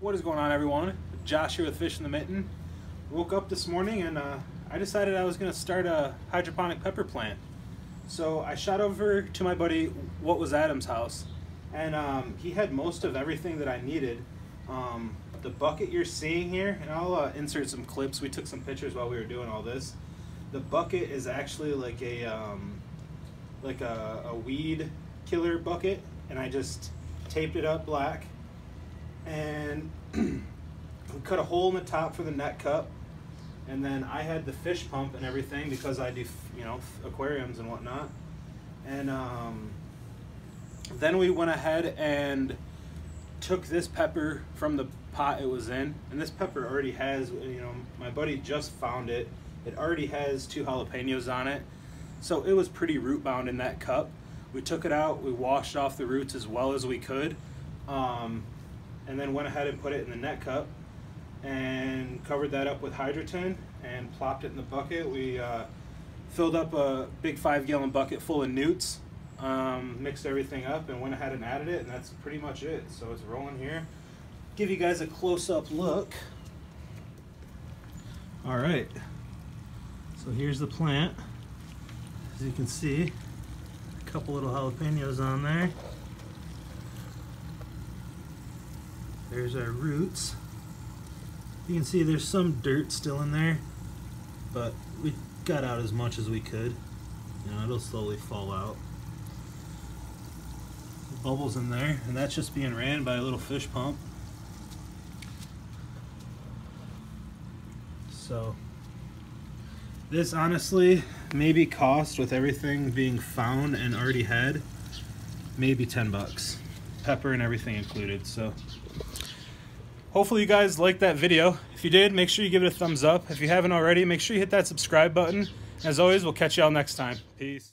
What is going on, everyone? Josh here with Fishin the Mittin. Woke up this morning and uh, I decided I was going to start a hydroponic pepper plant. So I shot over to my buddy What Was Adam's house, and um, he had most of everything that I needed. Um, the bucket you're seeing here, and I'll uh, insert some clips. We took some pictures while we were doing all this. The bucket is actually like a um, like a, a weed killer bucket, and I just taped it up black cut a hole in the top for the net cup and then I had the fish pump and everything because I do you know aquariums and whatnot. And um, then we went ahead and took this pepper from the pot it was in. And this pepper already has you know my buddy just found it. It already has two jalapenos on it. So it was pretty root bound in that cup. We took it out. We washed off the roots as well as we could. Um, and then went ahead and put it in the net cup and covered that up with Hydroton and plopped it in the bucket. We uh, filled up a big five gallon bucket full of nutes, um, mixed everything up and went ahead and added it and that's pretty much it. So it's rolling here. Give you guys a close up look. All right, so here's the plant. As you can see, a couple little jalapenos on there. There's our roots. You can see there's some dirt still in there, but we got out as much as we could. You know, it'll slowly fall out. Bubbles in there, and that's just being ran by a little fish pump. So, this honestly maybe cost with everything being found and already had, maybe 10 bucks. Pepper and everything included, so hopefully you guys liked that video. If you did, make sure you give it a thumbs up. If you haven't already, make sure you hit that subscribe button. As always, we'll catch y'all next time. Peace.